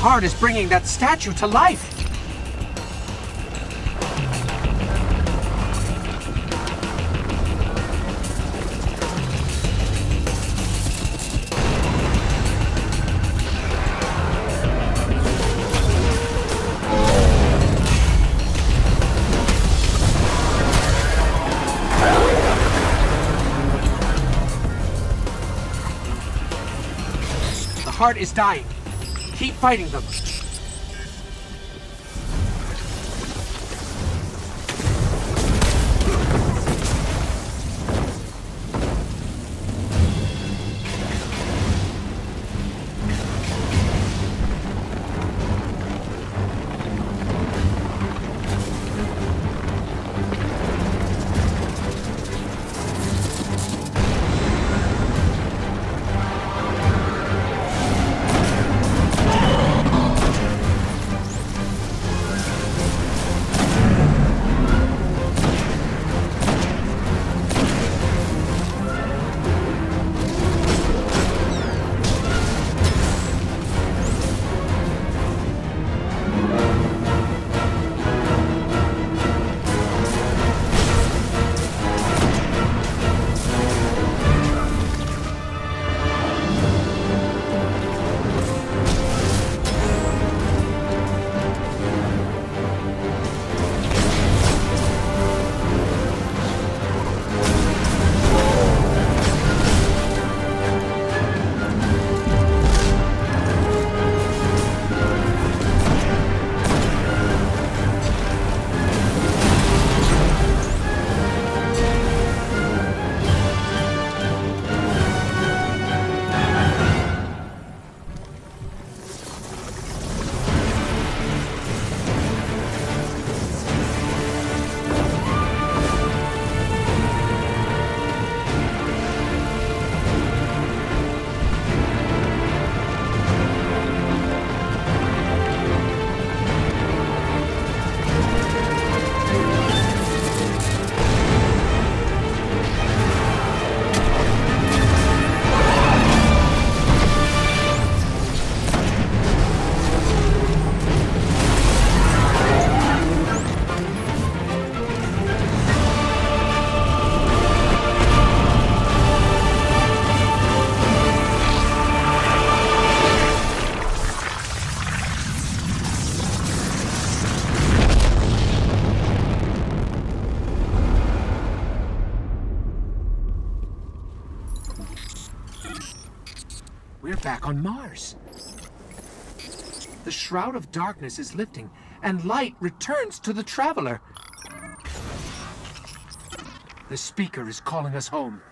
heart is bringing that statue to life. The heart is dying. Keep fighting them. We're back on Mars. The Shroud of Darkness is lifting, and light returns to the Traveler. The speaker is calling us home.